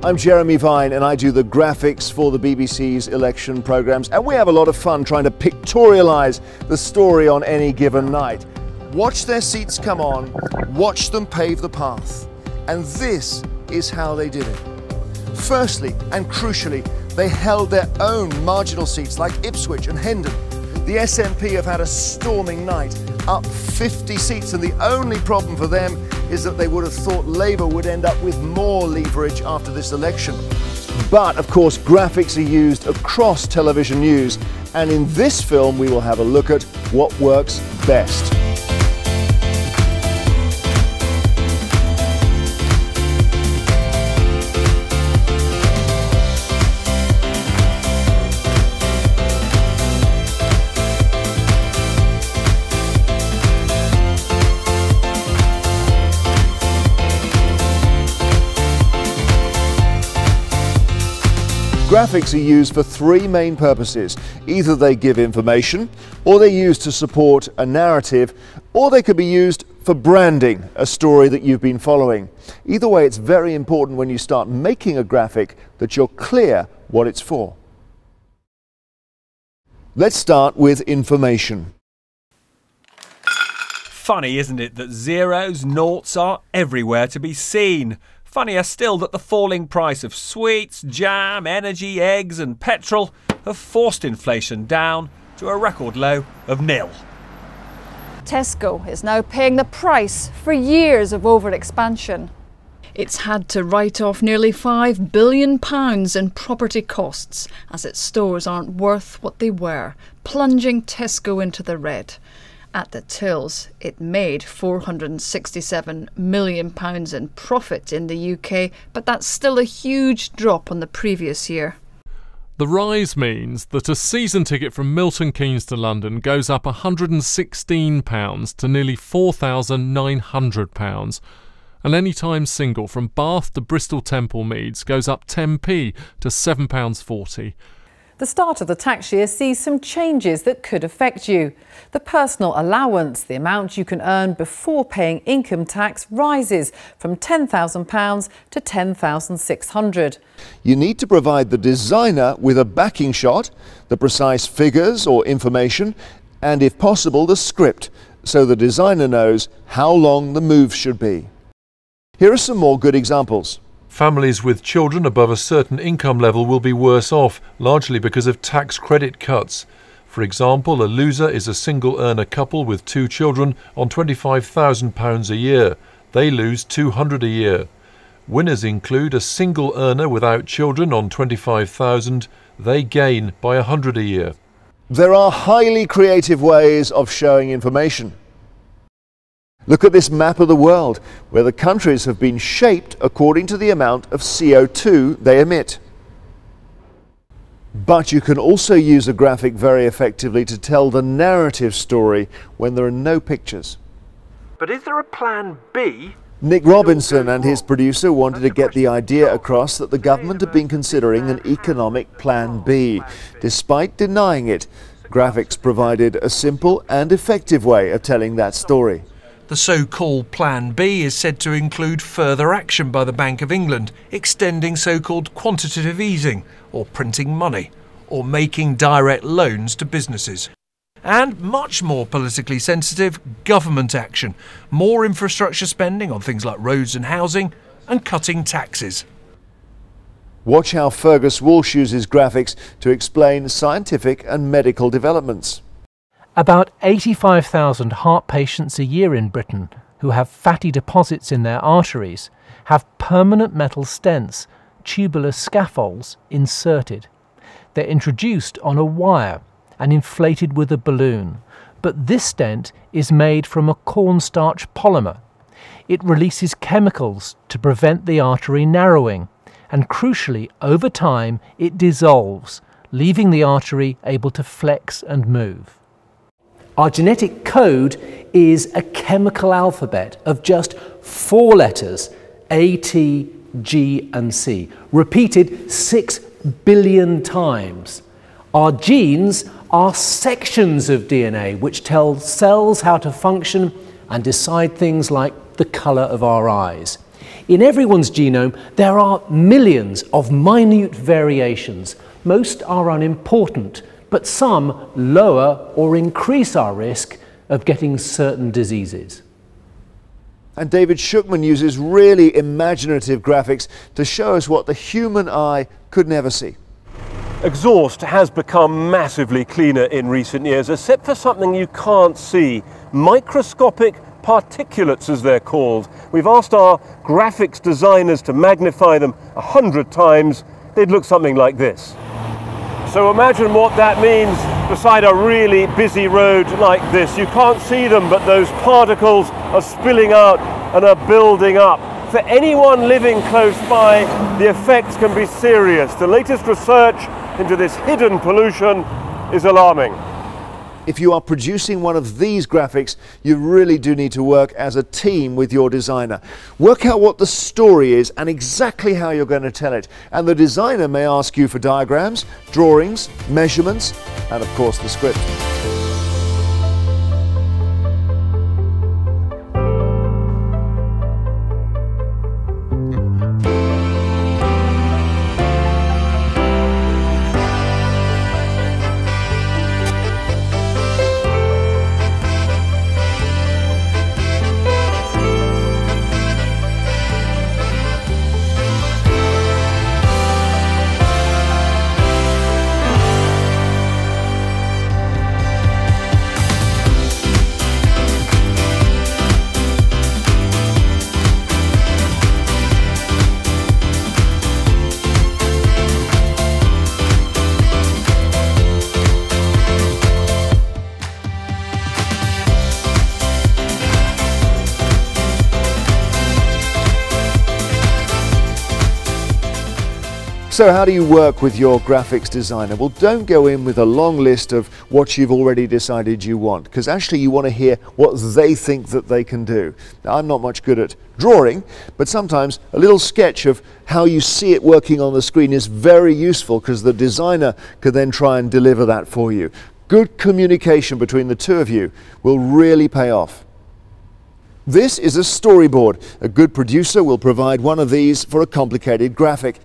I'm Jeremy Vine and I do the graphics for the BBC's election programmes and we have a lot of fun trying to pictorialise the story on any given night. Watch their seats come on, watch them pave the path. And this is how they did it. Firstly and crucially, they held their own marginal seats like Ipswich and Hendon. The SNP have had a storming night, up 50 seats, and the only problem for them is that they would have thought Labour would end up with more leverage after this election. But of course, graphics are used across television news, and in this film, we will have a look at what works best. Graphics are used for three main purposes. Either they give information, or they're used to support a narrative, or they could be used for branding a story that you've been following. Either way, it's very important when you start making a graphic that you're clear what it's for. Let's start with information. Funny, isn't it, that zeros, noughts are everywhere to be seen? Funnier still that the falling price of sweets, jam, energy, eggs, and petrol have forced inflation down to a record low of nil. Tesco is now paying the price for years of overexpansion. It's had to write off nearly £5 billion in property costs as its stores aren't worth what they were, plunging Tesco into the red. At the tills, it made £467 million in profit in the UK, but that's still a huge drop on the previous year. The rise means that a season ticket from Milton Keynes to London goes up £116 to nearly £4,900. An anytime single from Bath to Bristol Temple Meads goes up 10p to £7.40. The start of the tax year sees some changes that could affect you. The personal allowance, the amount you can earn before paying income tax, rises from £10,000 to £10,600. You need to provide the designer with a backing shot, the precise figures or information, and if possible, the script, so the designer knows how long the move should be. Here are some more good examples. Families with children above a certain income level will be worse off, largely because of tax credit cuts. For example, a loser is a single earner couple with two children on £25,000 a year. They lose 200 a year. Winners include a single earner without children on 25,000. They gain by 100 a year. There are highly creative ways of showing information. Look at this map of the world, where the countries have been shaped according to the amount of CO2 they emit. But you can also use a graphic very effectively to tell the narrative story when there are no pictures. But is there a plan B? Nick Robinson and his producer wanted to get the idea across that the government had been considering an economic plan B, despite denying it. Graphics provided a simple and effective way of telling that story. The so called Plan B is said to include further action by the Bank of England, extending so called quantitative easing, or printing money, or making direct loans to businesses. And much more politically sensitive, government action, more infrastructure spending on things like roads and housing, and cutting taxes. Watch how Fergus Walsh uses graphics to explain scientific and medical developments. About 85,000 heart patients a year in Britain who have fatty deposits in their arteries have permanent metal stents, tubular scaffolds, inserted. They're introduced on a wire and inflated with a balloon, but this stent is made from a cornstarch polymer. It releases chemicals to prevent the artery narrowing, and crucially, over time, it dissolves, leaving the artery able to flex and move. Our genetic code is a chemical alphabet of just four letters A, T, G, and C, repeated six billion times. Our genes are sections of DNA which tell cells how to function and decide things like the colour of our eyes. In everyone's genome, there are millions of minute variations. Most are unimportant, but some lower or increase our risk of getting certain diseases. And David Shukman uses really imaginative graphics to show us what the human eye could never see. Exhaust has become massively cleaner in recent years, except for something you can't see microscopic particulates, as they're called. We've asked our graphics designers to magnify them a hundred times. They'd look something like this. So imagine what that means beside a really busy road like this. You can't see them, but those particles are spilling out and are building up. For anyone living close by, the effects can be serious. The latest research into this hidden pollution is alarming. If you are producing one of these graphics, you really do need to work as a team with your designer. Work out what the story is and exactly how you're going to tell it. And the designer may ask you for diagrams, drawings, measurements, and of course the script. So how do you work with your graphics designer? Well, don't go in with a long list of what you've already decided you want, because actually you want to hear what they think that they can do. Now, I'm not much good at drawing, but sometimes a little sketch of how you see it working on the screen is very useful because the designer can then try and deliver that for you. Good communication between the two of you will really pay off. This is a storyboard. A good producer will provide one of these for a complicated graphic.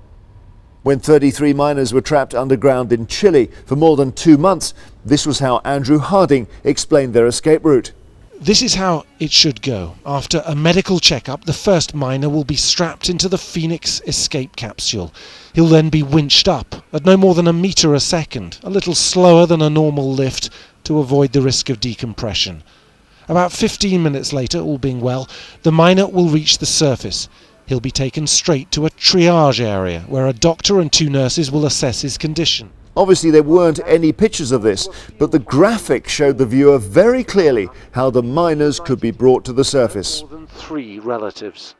When 33 miners were trapped underground in Chile for more than two months, this was how Andrew Harding explained their escape route. This is how it should go. After a medical checkup, the first miner will be strapped into the Phoenix escape capsule. He'll then be winched up at no more than a metre a second, a little slower than a normal lift to avoid the risk of decompression. About 15 minutes later, all being well, the miner will reach the surface. He'll be taken straight to a triage area where a doctor and two nurses will assess his condition. Obviously, there weren't any pictures of this, but the graphic showed the viewer very clearly how the miners could be brought to the surface. More than three relatives.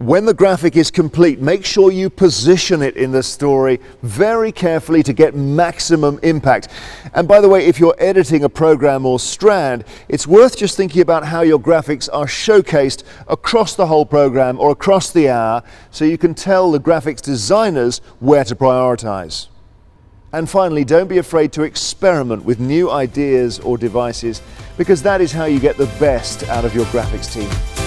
When the graphic is complete, make sure you position it in the story very carefully to get maximum impact. And by the way, if you're editing a program or strand, it's worth just thinking about how your graphics are showcased across the whole program or across the hour so you can tell the graphics designers where to prioritize. And finally, don't be afraid to experiment with new ideas or devices because that is how you get the best out of your graphics team.